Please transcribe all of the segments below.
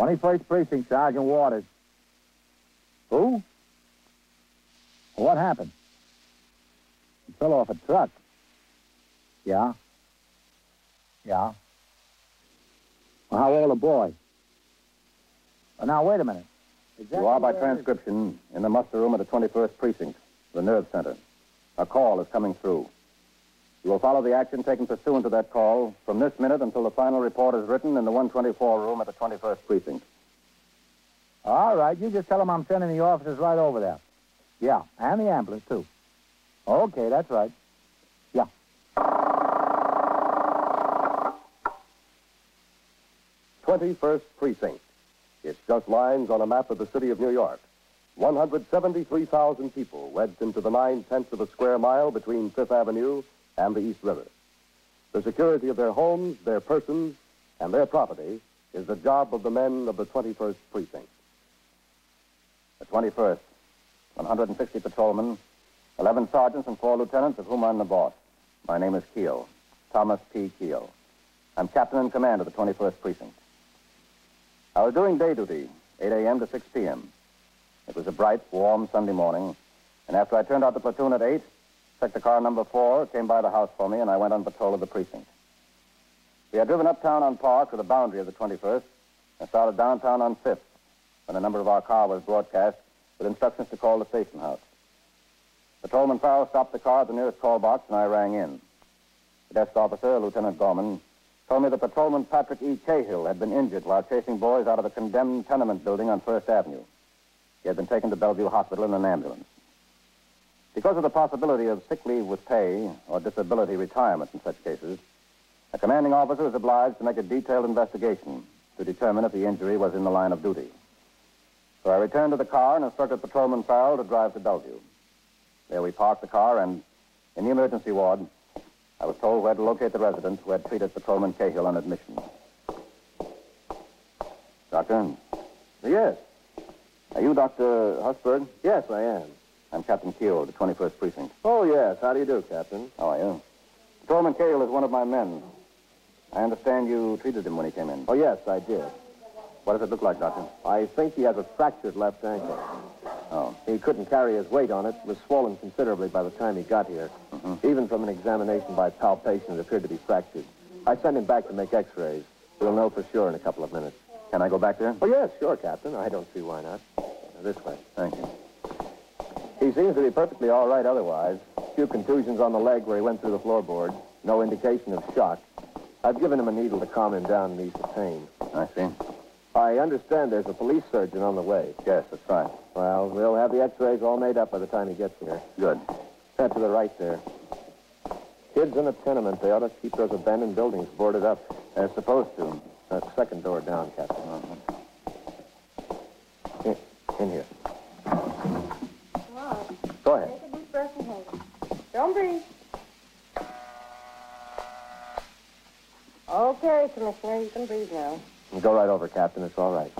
21st Precinct, Sergeant Waters. Who? What happened? He fell off a truck. Yeah? Yeah? Well, how old a boy? Well, now, wait a minute. Exactly You are by transcription in the muster room at the 21st Precinct, the nerve center. A call is coming through. You will follow the action taken pursuant to that call from this minute until the final report is written in the 124 room at the 21st Precinct. All right, you just tell them I'm sending the officers right over there. Yeah, and the ambulance, too. Okay, that's right. Yeah. 21st Precinct. It's just lines on a map of the city of New York. 173,000 people wedged into the nine tenths of a square mile between Fifth Avenue and the East River. The security of their homes, their persons, and their property is the job of the men of the 21st Precinct. The 21st, 160 patrolmen, 11 sergeants, and four lieutenants, of whom I'm the boss. My name is Keel, Thomas P. Keel. I'm captain in command of the 21st Precinct. I was doing day duty, 8 a.m. to 6 p.m. It was a bright, warm Sunday morning, and after I turned out the platoon at 8, sector car number 4 came by the house for me, and I went on patrol of the precinct. We had driven uptown on Park to the boundary of the 21st and started downtown on 5th when the number of our car was broadcast with instructions to call the station house. Patrolman Farrell stopped the car at the nearest call box, and I rang in. The desk officer, Lieutenant Gorman, told me that Patrolman Patrick E. Cahill had been injured while chasing boys out of a condemned tenement building on First Avenue. He had been taken to Bellevue Hospital in an ambulance. Because of the possibility of sick leave with pay or disability retirement in such cases, a commanding officer is obliged to make a detailed investigation to determine if the injury was in the line of duty. So I returned to the car and instructed Patrolman Farrell to drive to Bellevue. There we parked the car, and in the emergency ward, I was told where to locate the resident who had treated Patrolman Cahill on admission. Doctor? Yes. Are you Dr. Husberg? Yes, I am. I'm Captain Keel, the 21st Precinct. Oh, yes. How do you do, Captain? How are you? Patrolman Cahill is one of my men. I understand you treated him when he came in. Oh, yes, I did. What does it look like, Doctor? I think he has a fractured left ankle. Oh. He couldn't carry his weight on it. It was swollen considerably by the time he got here. Mm-hmm. Even from an examination by palpation, it appeared to be fractured. I sent him back to make x-rays. We'll know for sure in a couple of minutes. Can I go back there? Oh, yes, sure, Captain. I don't see why not. This way. Thank you. He seems to be perfectly all right otherwise. A few contusions on the leg where he went through the floorboard. No indication of shock. I've given him a needle to calm him down and ease the pain. I see. I understand there's a police surgeon on the way. Yes, that's right. Well, we'll have the x-rays all made up by the time he gets here. Good. Head to the right there. Kids in a tenement. They ought to keep those abandoned buildings boarded up. They're supposed to. Uh, second door down, Captain. In, in here. Go ahead. Take a deep breath and hold it. Don't breathe. Okay, Commissioner, you can breathe now. Go right over, Captain. It's all right.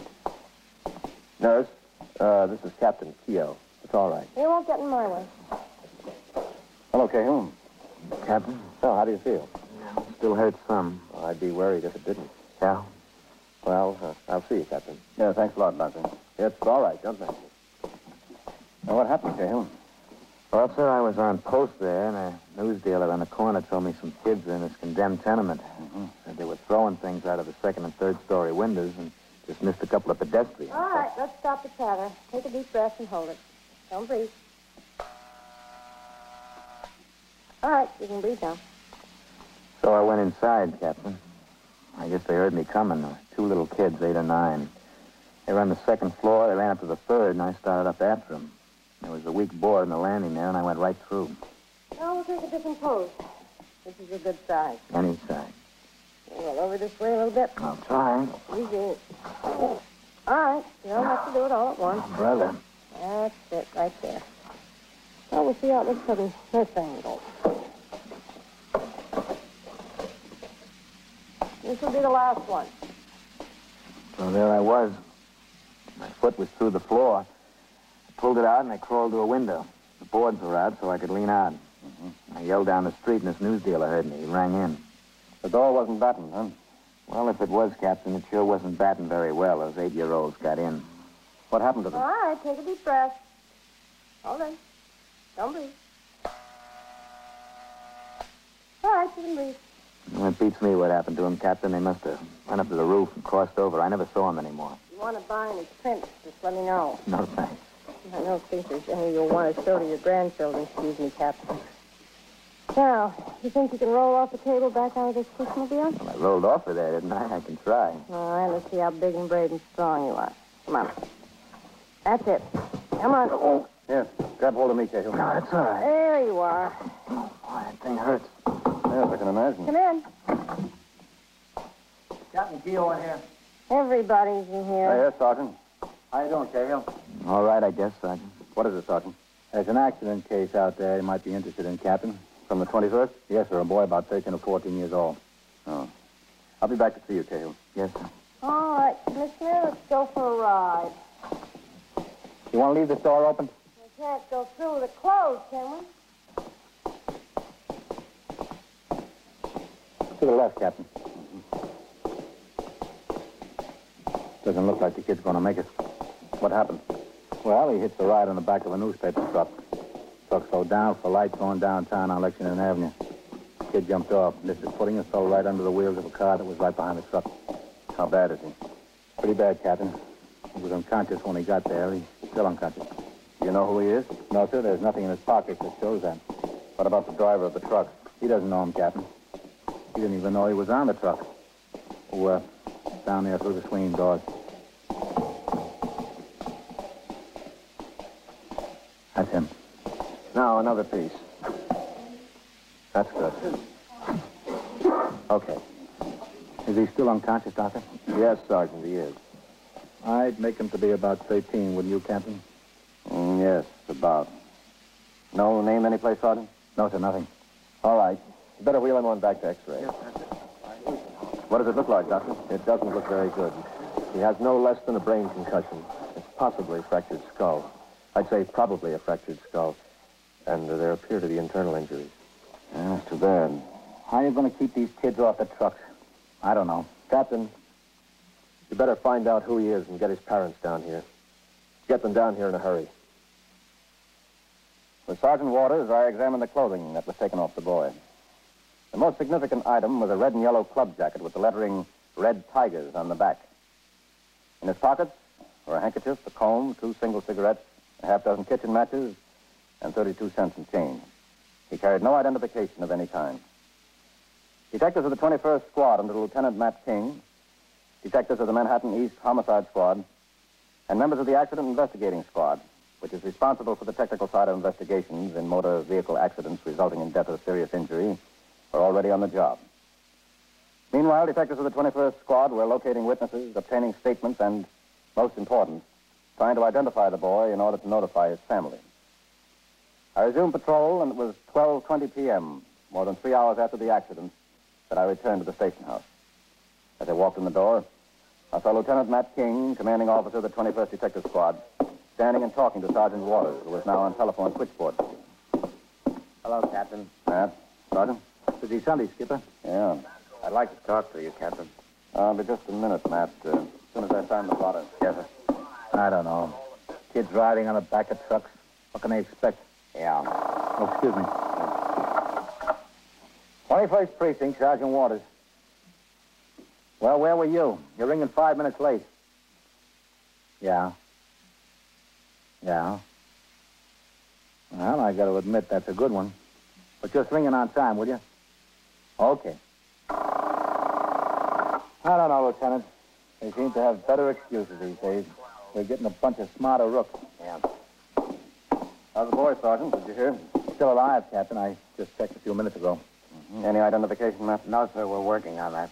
Nurse, uh, this is Captain Keogh. It's all right. You won't get in my way. Hello, Cahill. Captain? So, how do you feel? Still hurts some. I'd be worried if it didn't. Yeah? Well, uh, I'll see you, Captain. Yeah, thanks a lot, Doctor. It's all right. Don't mention it. Now, what happened, Cahill? Well, sir, I was on post there, and a news dealer on the corner told me some kids were in this condemned tenement. Mm-hmm. Said they were throwing things out of the second and third story windows and just missed a couple of pedestrians. All right, let's stop the chatter. Take a deep breath and hold it. Don't breathe. All right, you can breathe now. So I went inside, Captain. I guess they heard me coming. There were two little kids, eight or nine. They were on the second floor. They ran up to the third, and I started up after them. There was a weak board in the landing there, and I went right through. Now we'll take a different pose. This is a good size. Any side. Well, over this way a little bit. I'll try. Easy. All right, you don't have to do it all at once. Oh, brother. That's it, right there. Well, we'll see how it looks from this angle. This will be the last one. So there I was. My foot was through the floor. I pulled it out, and I crawled to a window. The boards were out, so I could lean out. Mm-hmm. I yelled down the street, and this news dealer heard me. He rang in. The door wasn't battened, huh? Well, if it was, Captain, it sure wasn't batting very well. Those eight-year-olds got in. What happened to them? All right, take a deep breath. Hold on. Don't breathe. All right, you can breathe. Well, it beats me what happened to them, Captain. They must have went up to the roof and crossed over. I never saw them anymore. If you want to buy any prints, just let me know. No thanks. I don't think there's any you'll want to show to your grandchildren. Excuse me, Captain. Now, you think you can roll off the table back out of this Pushmobile? Well, I rolled off of there, didn't I? I can try. All right, let's see how big and brave and strong you are. Come on. That's it. Come on. Oh, Here, grab hold of me, Cahill. No, that's all right. there you are. Oh, Boy, that thing hurts. Yes, I can imagine. Come in. Captain Keogh in here. Everybody's in here. Oh, here. yes, Sergeant. How you doing, Cahill? All right, I guess, Sergeant. What is it, Sergeant? There's an accident case out there you might be interested in, Captain. From the 21st? Yes, sir. A boy about 13 or 14 years old. Oh. I'll be back to see you, Cahill. Yes, sir. All right, Commissioner, let's go for a ride. You want to leave the store open? We can't go through with it closed, can we? To the left, Captain. Mm-hmm. Doesn't look like the kid's going to make it. What happened? Well, he hits the ride on the back of a newspaper truck. Truck slowed down for lights going downtown on Lexington Avenue. Kid jumped off, missed his footing, and fell right under the wheels of a car that was right behind the truck. How bad is he? Pretty bad, Captain. He was unconscious when he got there. He's still unconscious. Do you know who he is? No, sir, there's nothing in his pockets that shows that. What about the driver of the truck? He doesn't know him, Captain. He didn't even know he was on the truck. Oh, uh, down there through the swinging doors. That's him. Now, another piece. That's good. Okay. Is he still unconscious, Doctor? Yes, Sergeant, he is. I'd make him to be about 13, wouldn't you, Captain? Mm, yes, about. No name any anyplace, Sergeant? No, sir, nothing. All right. You better wheel him on back to X-ray. What does it look like, Doctor? It doesn't look very good. He has no less than a brain concussion. It's possibly a fractured skull. I'd say probably a fractured skull. And uh, there appear to be internal injuries. Yeah, that's too bad. How are you going to keep these kids off the trucks? I don't know. Captain, you better find out who he is and get his parents down here. Get them down here in a hurry. With Sergeant Waters, I examined the clothing that was taken off the boy. The most significant item was a red and yellow club jacket with the lettering Red Tigers on the back. In his pockets were a handkerchief, a comb, two single cigarettes, a half dozen kitchen matches, and 32 cents in change. He carried no identification of any kind. Detectives of the 21st Squad under Lieutenant Matt King, detectives of the Manhattan East Homicide Squad, and members of the Accident Investigating Squad, which is responsible for the technical side of investigations in motor vehicle accidents resulting in death or serious injury, are already on the job. Meanwhile, detectives of the 21st Squad were locating witnesses, obtaining statements, and, most important, trying to identify the boy in order to notify his family. I resumed patrol, and it was 12.20 p.m., more than three hours after the accident, that I returned to the station house. As I walked in the door, I saw Lieutenant Matt King, commanding officer of the 21st Detective Squad, standing and talking to Sergeant Waters, who was now on telephone switchboard. Hello, Captain. Matt? Sergeant? Busy Sunday, Skipper. Yeah. I'd like to talk to you, Captain. I'll be just a minute, Matt. Uh, as soon as I sign the blotter. Yes, sir. I don't know. Kids riding on the back of trucks. What can they expect? Yeah. Oh, excuse me. 21st Precinct, Sergeant Waters. Well, where were you? You're ringing five minutes late. Yeah. Yeah. Well, I got to admit that's a good one. But just ring it on time, will you? Okay. I don't know, Lieutenant. They seem to have better excuses these days. They're getting a bunch of smarter rooks. How's the boy, Sergeant? Did you hear? Still alive, Captain. I just checked a few minutes ago. Mm-hmm. Any identification, Matt? No, sir. We're working on that.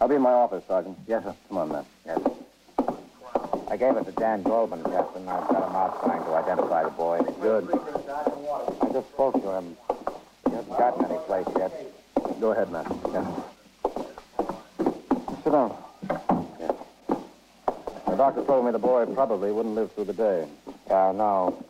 I'll be in my office, Sergeant. Yes, sir. Come on, Matt. Yes. I gave it to Dan Goldman, Captain. I've got him out trying to identify the boy. Good. I just spoke to him. He hasn't gotten any place yet. Go ahead, Matt. Yes. Sit down. Yeah. The doctor told me the boy probably wouldn't live through the day. Yeah, no.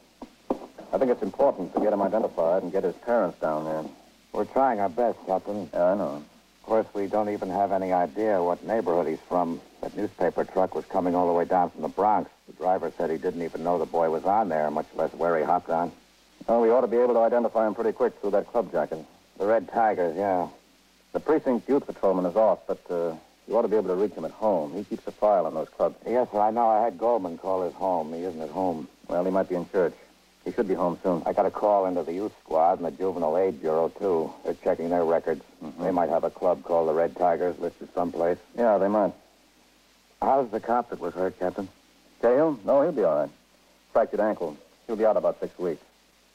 I think it's important to get him identified and get his parents down there. We're trying our best, Captain. Yeah, I know. Of course, we don't even have any idea what neighborhood he's from. That newspaper truck was coming all the way down from the Bronx. The driver said he didn't even know the boy was on there, much less where he hopped on. Well, we ought to be able to identify him pretty quick through that club jacket. The Red Tigers, yeah. The precinct youth patrolman is off, but uh, you ought to be able to reach him at home. He keeps a file on those clubs. Yes, sir, I know. I had Goldman call his home. He isn't at home. Well, he might be in church. He should be home soon. I got a call into the youth squad and the juvenile aid bureau, too. They're checking their records. Mm-hmm. They might have a club called the Red Tigers listed someplace. Yeah, they might. How's the cop that was hurt, Captain? Cahill? No, he'll be all right. Fractured ankle. He'll be out about six weeks.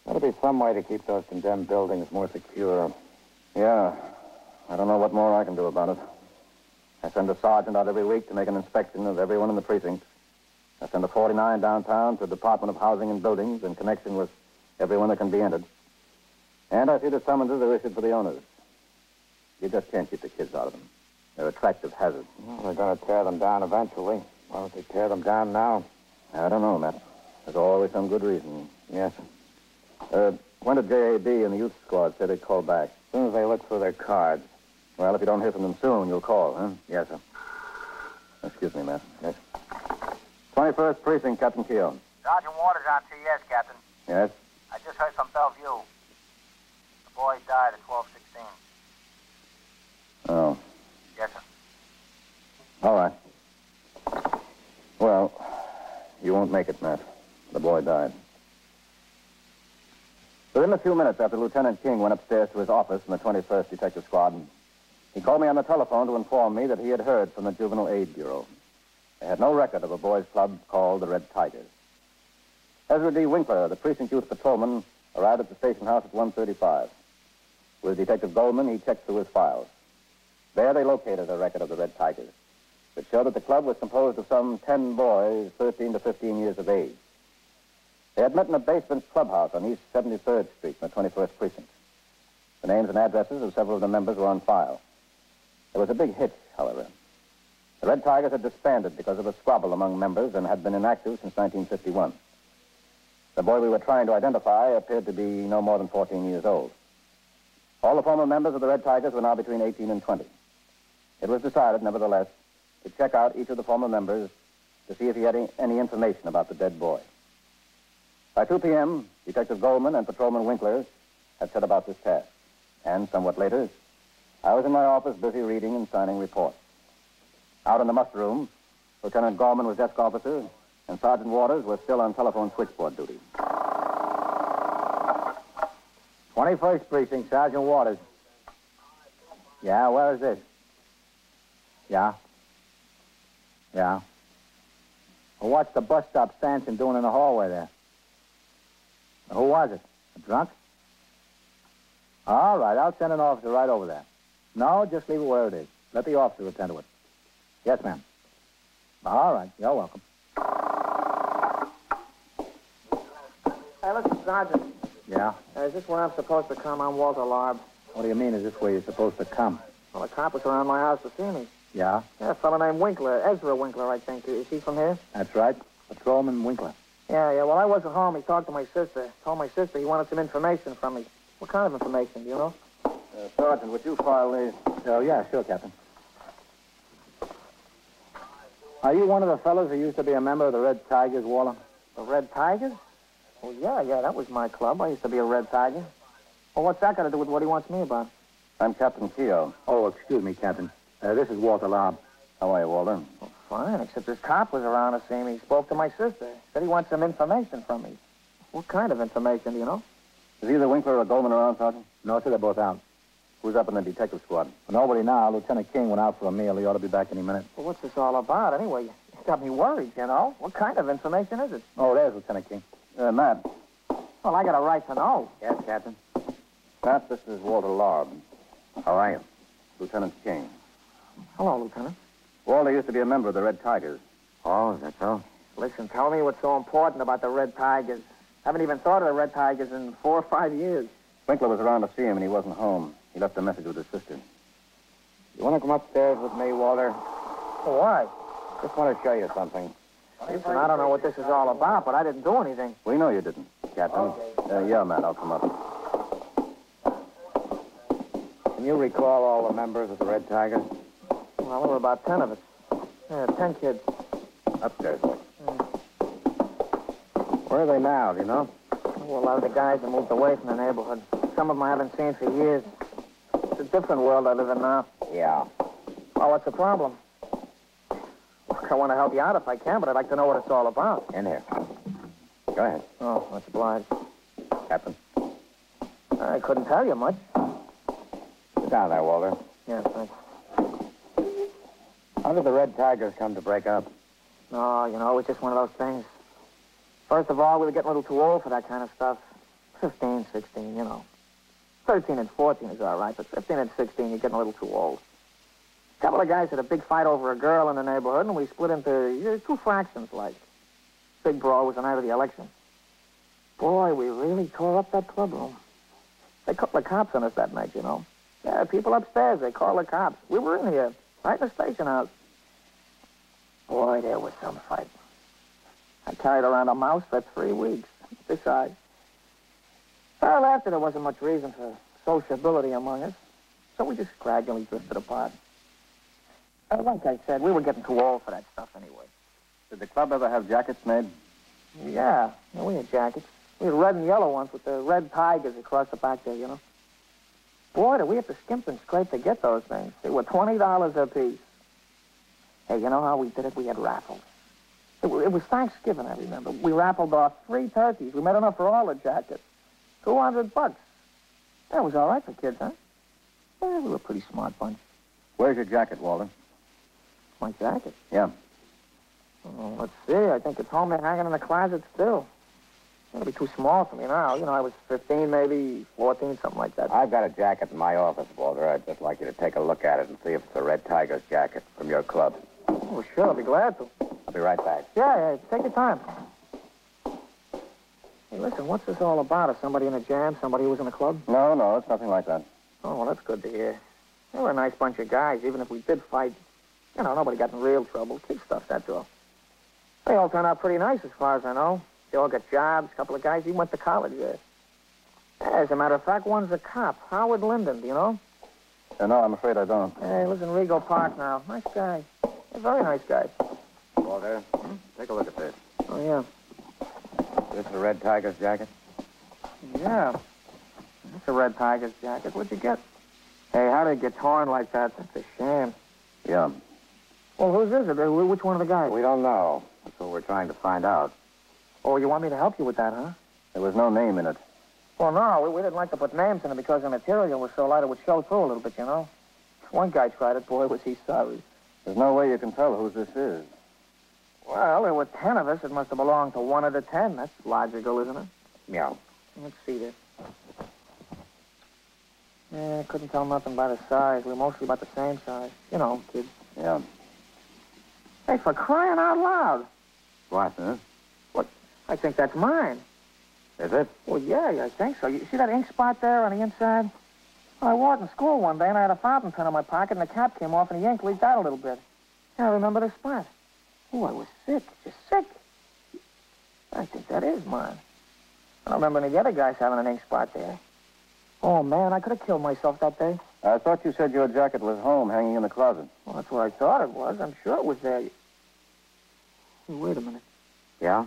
There'll be some way to keep those condemned buildings more secure. Yeah. I don't know what more I can do about it. I send a sergeant out every week to make an inspection of everyone in the precinct. I send a 49 downtown to the Department of Housing and Buildings in connection with everyone that can be entered. And I see the summonses are issued for the owners. You just can't keep the kids out of them. They're attractive hazards. Well, they're going to tear them down eventually. Why don't they tear them down now? I don't know, Matt. There's always some good reason. Yes. Uh, when did JAB and the youth squad say they'd call back? As soon as they look for their cards. Well, if you don't hear from them soon, you'll call, huh? Yes, sir. Excuse me, Matt. Yes. 21st Precinct, Captain Keogh. Sergeant Waters on CS, Captain. Yes? I just heard from Bellevue. The boy died at 1216. Oh, Yes, sir. all right. Well, you won't make it, Matt. The boy died. Within a few minutes after Lieutenant King went upstairs to his office in the 21st Detective Squad, he called me on the telephone to inform me that he had heard from the Juvenile Aid Bureau. They had no record of a boys' club called the Red Tigers. Ezra D. Winkler, the precinct youth patrolman, arrived at the station house at 1.35. With Detective Goldman, he checked through his files. There they located a record of the Red Tigers, which showed that the club was composed of some 10 boys, 13 to 15 years of age. They had met in a basement clubhouse on East 73rd Street in the 21st Precinct. The names and addresses of several of the members were on file. There was a big hitch, however. The Red Tigers had disbanded because of a squabble among members and had been inactive since 1951. The boy we were trying to identify appeared to be no more than 14 years old. All the former members of the Red Tigers were now between 18 and 20. It was decided, nevertheless, to check out each of the former members to see if he had any, information about the dead boy. By 2 p.m., Detective Goldman and Patrolman Winkler had set about this task. And somewhat later, I was in my office busy reading and signing reports. Out in the muster room, Lieutenant Gorman was desk officer, and Sergeant Waters was still on telephone switchboard duty. 21st Precinct, Sergeant Waters. Yeah, where is this? Yeah? Yeah. Well, what's the bus stop Stanson doing in the hallway there? Who was it? A drunk? All right, I'll send an officer right over there. No, just leave it where it is. Let the officer attend to it. Yes, ma'am. All right, you're welcome. Hey, listen, Sergeant. Yeah? Uh, is this where I'm supposed to come? I'm Walter Lobb. What do you mean, is this where you're supposed to come? Well, a cop was around my house to see me. Yeah? Yeah, a fellow named Winkler, Ezra Winkler, I think. Is he from here? That's right. Patrolman Winkler. Yeah, yeah. Well, I wasn't home, he talked to my sister. Told my sister he wanted some information from me. What kind of information, do you know? Uh, Sergeant, would you file these? Oh, yeah, sure, Captain. Are you one of the fellows who used to be a member of the Red Tigers, Waller? The Red Tigers? Oh, yeah, yeah, that was my club. I used to be a Red Tiger. Well, what's that got to do with what he wants me about? I'm Captain Keogh. Oh, excuse me, Captain. Uh, this is Walter Lobb. How are you, Walter? Well, fine, except this cop was around to see me. He spoke to my sister. Said he wants some information from me. What kind of information, do you know? Is either Winkler or Goldman around, Sergeant? No, sir, they're both out. Who's up in the detective squad? Nobody now. Lieutenant King went out for a meal. He ought to be back any minute. Well, what's this all about, anyway? You got me worried, you know. What kind of information is it? Oh, there's Lieutenant King. Uh, Matt. Well, I got a right to know. Yes, Captain. Matt, this is Walter Lobb. How are you? Lieutenant King. Hello, Lieutenant. Walter used to be a member of the Red Tigers. Oh, is that so? Listen, tell me what's so important about the Red Tigers. I Haven't even thought of the Red Tigers in four or five years. Winkler was around to see him, and he wasn't home. He left a message with his sister. You want to come upstairs with me, Walter? Why? Just want to show you something. Listen, I don't know what this is all about, but I didn't do anything. We know you didn't, Captain. Uh, yeah, Matt, I'll come up. Can you recall all the members of the Red Tiger? Well, there were about ten of us. Yeah, ten kids. Upstairs. Where are they now, do you know? Well, a lot of the guys have moved away from the neighborhood. Some of them I haven't seen for years. It's a different world I live in now. Yeah. Oh, what's the problem? Look, I want to help you out if I can, but I'd like to know what it's all about. In here. Go ahead, Oh, that's obliged. Captain. I couldn't tell you much. Sit down there, Walter. Yeah, thanks. How did the Red Tigers come to break up? No, you know, it was just one of those things. First of all, we were getting a little too old for that kind of stuff. 15, 16, you know. 13 and 14 is all right, but 15 and 16, you're getting a little too old. A couple of guys had a big fight over a girl in the neighborhood, and we split into uh, two fractions, like. Big brawl was the night of the election. Boy, we really tore up that clubroom. They called the cops on us that night, you know. Yeah, people upstairs, they called the cops. We were in here, right in the station house. Boy, there was some fight. I carried around a mouse for three weeks, size. Well, after there wasn't much reason for sociability among us, so we just gradually drifted apart. Uh, like I said, we were getting too old for that stuff anyway. Did the club ever have jackets made? Yeah, yeah, we had jackets. We had red and yellow ones with the red tigers across the back there, you know. Boy, did we have to skimp and scrape to get those things. They were $20 a piece. Hey, you know how we did it? We had raffles. It, it was Thanksgiving, I remember. We raffled off three turkeys. We made enough for all the jackets. 200 bucks. That was all right for kids, huh? Yeah, we were a pretty smart bunch. Where's your jacket, Walter? My jacket. Yeah. Oh, let's see. I think it's home there hanging in the closet still. It'll be too small for me now. You know, I was 15, maybe 14, something like that. I've got a jacket in my office, Walter. I'd just like you to take a look at it and see if it's a Red Tigers jacket from your club. Oh, sure. I'll be glad to. I'll be right back. Yeah, yeah. Take your time. Hey, listen, what's this all about? Is somebody in a jam? Somebody who was in a club? No, no, it's nothing like that. Oh, well, that's good to hear. They were a nice bunch of guys. Even if we did fight, you know, nobody got in real trouble. Kid stuff, that's all. They all turned out pretty nice as far as I know. They all got jobs. A couple of guys even went to college there. As a matter of fact, one's a cop. Howard Linden, do you know? Uh, no, I'm afraid I don't. Hey, lives in Rego Park now. Nice guy. A very nice guy. Walter, take a look at this. Oh, yeah. This is a Red Tigers jacket? Yeah. That's a red tiger's jacket. What'd you get? Hey, how did it get torn like that? That's a shame. Yeah. Well, whose is it? Uh, Which one of the guys? We don't know. That's what we're trying to find out. Oh, you want me to help you with that, huh? There was no name in it. Well, no, we, we didn't like to put names in it because the material was so light it would show through a little bit, you know. One guy tried it. Boy, was he sorry. There's no way you can tell whose this is. Well, there were ten of us. It must have belonged to one of the ten. That's logical, isn't it? Yeah. Let's see this. Yeah, I couldn't tell nothing by the size. We were mostly about the same size. You know, kids. Yeah. Hey, for crying out loud. What, huh? What? I think that's mine. Is it? Well, yeah, yeah, I think so. You see that ink spot there on the inside? Well, I wore it in school one day, and I had a fountain pen in my pocket, and the cap came off, and the ink leaked out a little bit. Yeah, I remember the spot. Oh, I was sick, just sick. I think that is mine. I don't remember any of the other guys having an ink spot there. Oh, man, I could have killed myself that day. I thought you said your jacket was home, hanging in the closet. Well, that's what I thought it was. I'm sure it was there. Hey, wait a minute. Yeah?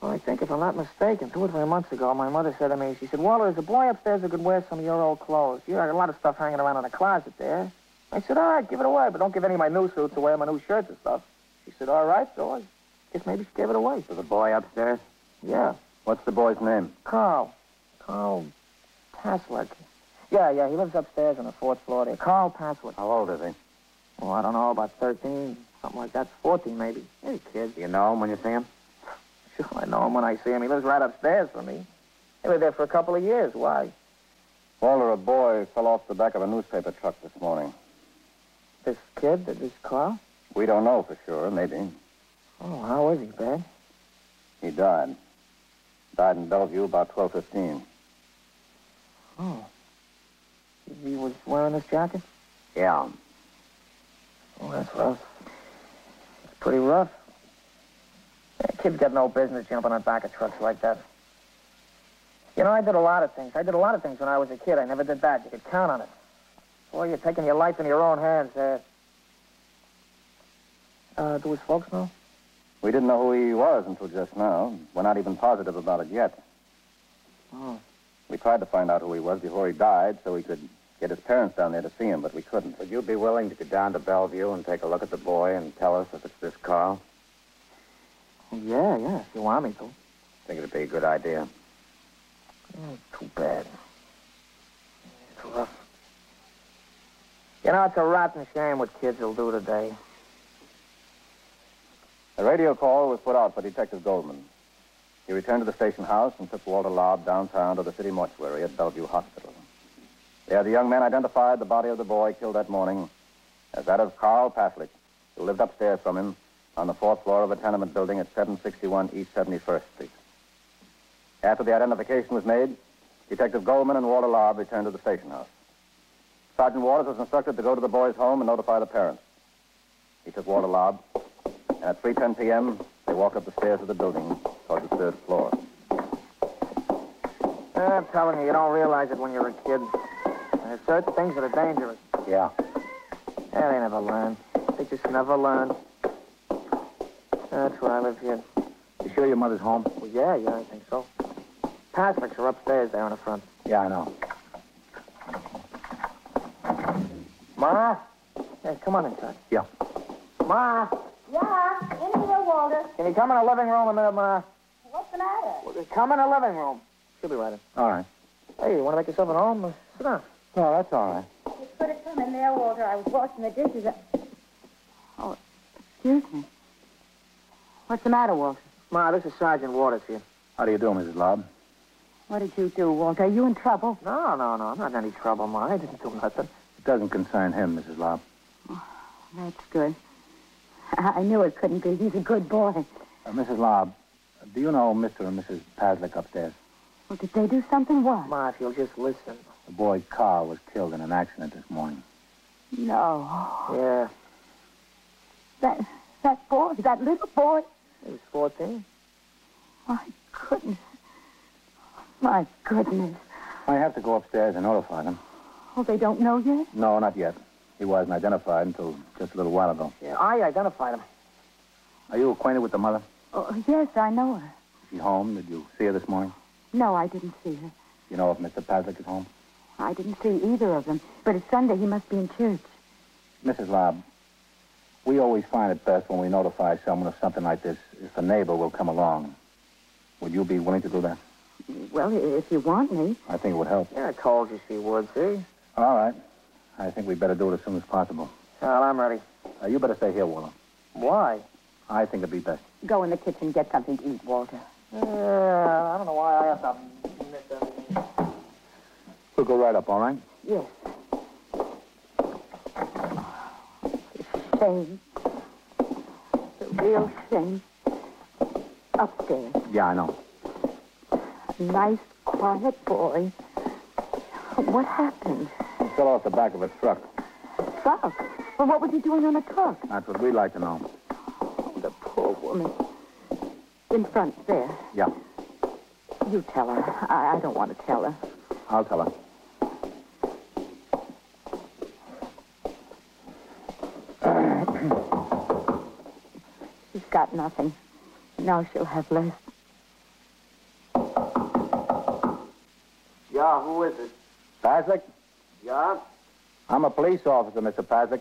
Well, I think if I'm not mistaken, two or three months ago, my mother said to me, she said, Walter, there's a boy upstairs who could wear some of your old clothes. You got a lot of stuff hanging around in the closet there. I said, all right, give it away, but don't give any of my new suits away, my new shirts and stuff. She said, all right, so I guess maybe she gave it away. To the boy upstairs? Yeah, What's the boy's name? Carl. Carl Paslick. Yeah, yeah, he lives upstairs on the fourth floor there. Carl Paslick. How old is he? Oh, I don't know, about 13, something like that. 14, maybe. Hey, kid. Do you know him when you see him? Sure, I know him when I see him. He lives right upstairs from me. He lived there for a couple of years. Why? Walter, a boy fell off the back of a newspaper truck this morning. This kid, this Carl? We don't know for sure, maybe. Oh, how was he, bad? He died. Died in Bellevue about 12.15. Oh. He was wearing this jacket? Yeah. Oh, that's rough. That's pretty rough. Yeah, kids got no business jumping on back of trucks like that. You know, I did a lot of things. I did a lot of things when I was a kid. I never did that. You could count on it. Boy, you're taking your life in your own hands there. Uh, do his folks know? We didn't know who he was until just now. We're not even positive about it yet. Oh. We tried to find out who he was before he died so we could get his parents down there to see him, but we couldn't. Would you be willing to go down to Bellevue and take a look at the boy and tell us if it's this Carl? Yeah, yeah, if you want me to. think it'd be a good idea. Oh, too bad. It's rough. You know, it's a rotten shame what kids will do today. A radio call was put out for Detective Goldman. He returned to the station house and took Walter Lobb downtown to the city mortuary at Bellevue Hospital. There, the young man identified the body of the boy killed that morning as that of Carl Paslick, who lived upstairs from him on the fourth floor of a tenement building at 761 East 71st Street. After the identification was made, Detective Goldman and Walter Lobb returned to the station house. Sergeant Waters was instructed to go to the boy's home and notify the parents. He took Walter Lobb, at 3.10 p.m., they walk up the stairs of the building toward the third floor. I'm telling you, you don't realize it when you're a kid. There's certain things that are dangerous. Yeah. Yeah, they never learn. They just never learn. That's where I live here. You sure your mother's home? Well, yeah, yeah, I think so. Paslicks are upstairs there in the front. Yeah, I know. Ma? Hey, come on inside. Yeah. Ma, Yeah, in here, Walter. can you come in the living room a minute, Ma? What's the matter? Come in the living room. She'll be right in. All right. Hey, you want to make yourself at home? Uh, sit down. No, that's all right. You could have come in there, Walter. I was washing the dishes. Oh, excuse me. What's the matter, Walter? Ma, this is Sergeant Waters here. How do you do, Mrs. Lobb? What did you do, Walter? Are you in trouble? No, no, no. I'm not in any trouble, Ma. I didn't do nothing. It doesn't concern him, Mrs. Lobb. Oh, That's good. I knew it couldn't be. He's a good boy. Uh, Mrs. Lobb, do you know Mr. and Mrs. Paslick upstairs? Well, did they do something? What? Ma, if you'll just listen. The boy Carl was killed in an accident this morning. No. Yeah, That that boy, that little boy. he was 14. My goodness. My goodness. I have to go upstairs and notify them. Oh, they don't know yet? No, not yet. He wasn't identified until just a little while ago. Yeah, I identified him. Are you acquainted with the mother? Oh, yes, I know her. Is she home? Did you see her this morning? No, I didn't see her. You know if Mr. Paslick is home? I didn't see either of them. But it's Sunday. He must be in church. Mrs. Lobb, we always find it best when we notify someone of something like this if a neighbor will come along. Would you be willing to do that? Well, if you want me. I think it would help. Yeah, I told you she would, see? All right. I think we'd better do it as soon as possible. Well, I'm ready. Uh, you better stay here, Walter. Why? I think it'd be best. Go in the kitchen, get something to eat, Walter. Yeah, I don't know why I have to miss everything. We'll go right up, all right? Yes. Shame. The real shame. Upstairs. Yeah, I know. Nice, quiet boy. What happened? He fell off the back of a truck. Truck. Well, what was he doing on a truck? That's what we'd like to know. Oh, the poor woman. In front there. Yeah, You tell her. I, I don't want to tell her. I'll tell her. She's got nothing. Now she'll have less. Yeah, who is it? Paslick? Yeah? I'm a police officer, Mr. Paslick.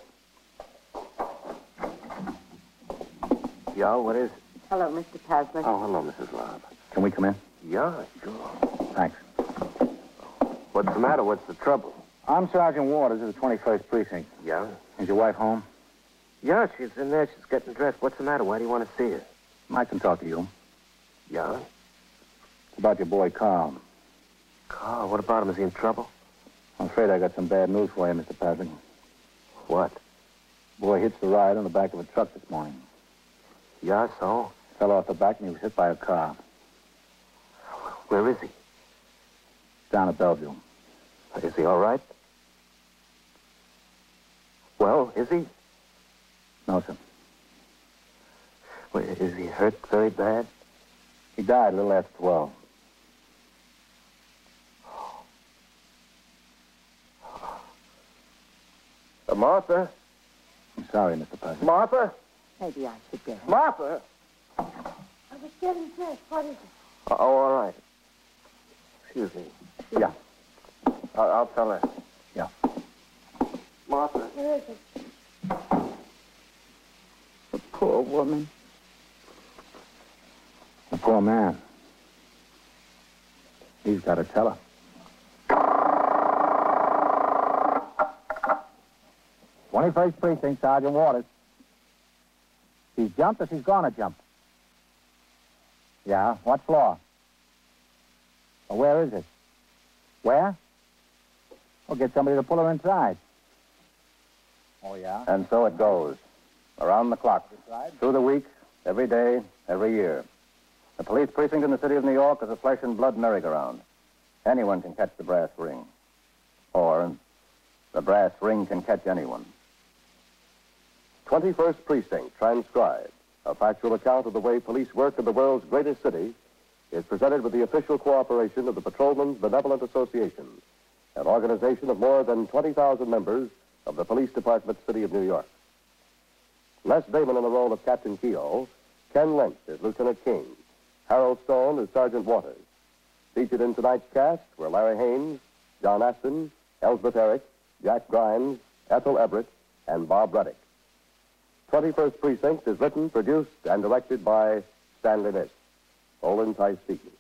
Yeah, what is it? Hello, Mr. Paslick. Oh, hello, Mrs. Lobb. Can we come in? Yeah, sure. Thanks. What's the matter? What's the trouble? I'm Sergeant Waters of the 21st Precinct. Yeah? Is your wife home? Yeah, she's in there. She's getting dressed. What's the matter? Why do you want to see her? I can talk to you. Yeah? It's about your boy, Carl. Carl, what about him? Is he in trouble? I'm afraid I got some bad news for you, Mr. Paslick. What? Boy hits the ride on the back of a truck this morning. Yeah, so? Fell off the back and he was hit by a car. Where is he? Down at Bellevue. Is he all right? Well, is he? No, sir. Well, is he hurt very bad? He died a little after 12. Martha? I'm sorry, Mr. Parker. Martha? Maybe I should go. Martha? I was getting dressed. What is it? Uh, oh, all right. Excuse me. Yeah. I'll, I'll tell her. Yeah. Martha. Where is it? The poor woman. The poor man. He's got to tell her. 21st Precinct, Sergeant Waters. She's jumped or she's gonna jump? Yeah, what floor? Well, where is it? Where? Well, get somebody to pull her inside. Oh, yeah? And so it goes. Around the clock. Through the weeks, every day, every year. The police precinct in the city of New York is a flesh and blood merry-go-round. Anyone can catch the brass ring. Or the brass ring can catch anyone. 21st Precinct, transcribed. A factual account of the way police work in the world's greatest city is presented with the official cooperation of the Patrolmen's Benevolent Association, an organization of more than 20,000 members of the Police Department, City of New York. Les Damon in the role of Captain Keogh, Ken Lynch as Lieutenant King, Harold Stone as Sergeant Waters. Featured in tonight's cast were Larry Haines, John Aston, Elspeth Eric, Jack Grimes, Ethel Everett, and Bob Reddick. 21st Precinct is written, produced, and directed by Stanley Niss. Olin Tice speaking.